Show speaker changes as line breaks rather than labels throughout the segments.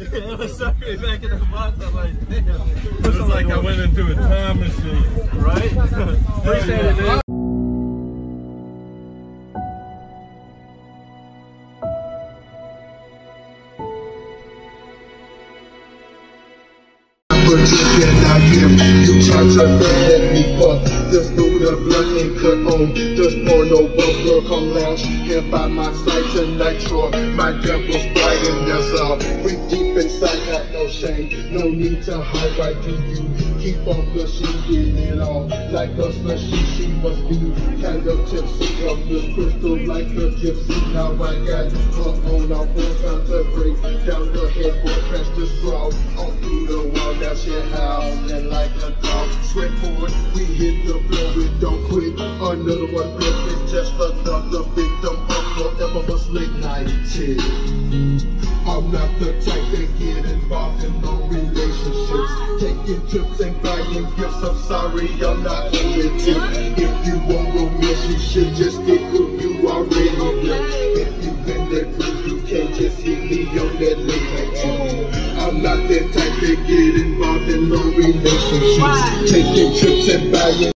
it was sucking back in the month. I'm like, damn.
It's like I went into a time machine.
Right? Appreciate it, dude.
But you give You try to let me fuck Just do the blunt and cut on Just pour no bumper Come lounge here by my side tonight Sure, my devil's bright and that's all We deep inside, got no shame. No need to hide, right do you Keep on getting it on Like a slushy, she must be Kind of tipsy from the crystal Like a gypsy, now I got her on Our full time to break down the headboard Press the straw on through the wall Now she howling like a Sweat we hit the floor We don't quit, another one flip It's just another victim of forever was late night shit. I'm not the type that get involved in no relationships. Taking trips and buying gifts I'm sorry, I'm not the tip If you want romance, you should just stick who you already with. If you been that good, you can't just hit me on that late night tip I'm not that type that in relationships. Taking trips and buying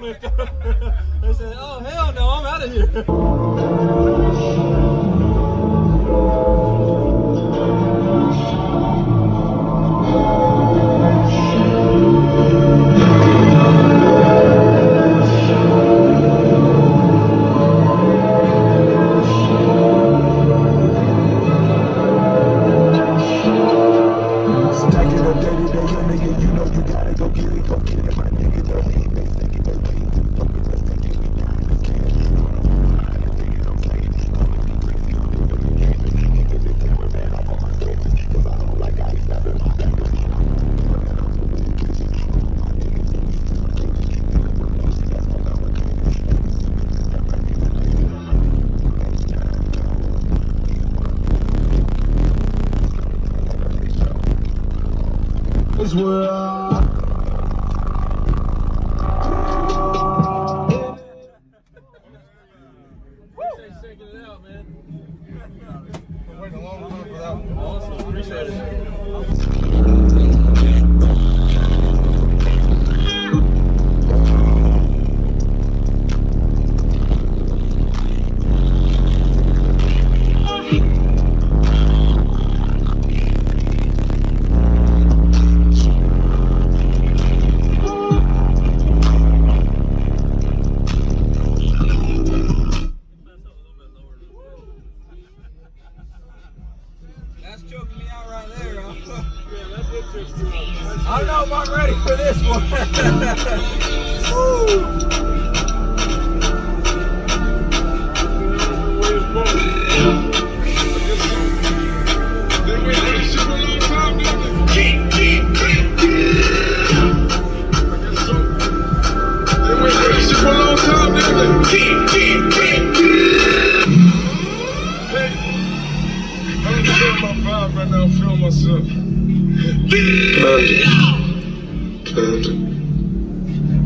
flipped
That's where
ready for this one.
Woo!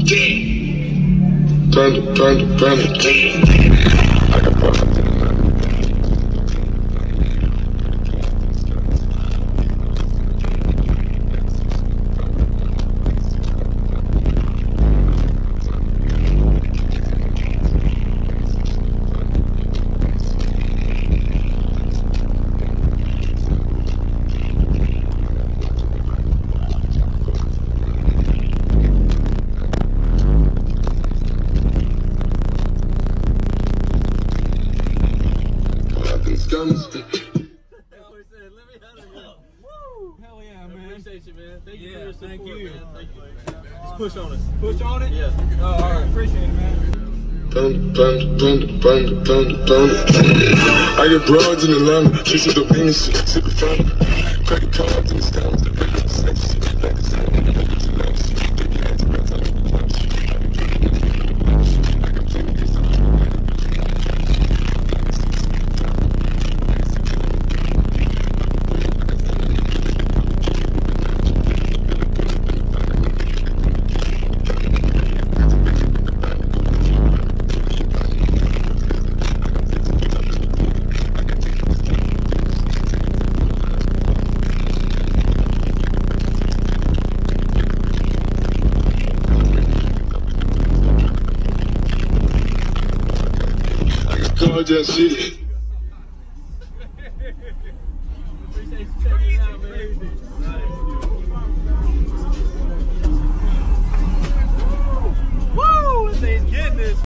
Panda. Panda. Panda, panda.
Push on us.
Push on it?
Yeah.
Oh, all right. Appreciate it, man.
I get broads in Atlanta, chasing the Venus sipping fun. Cards in the stands, cards that shit.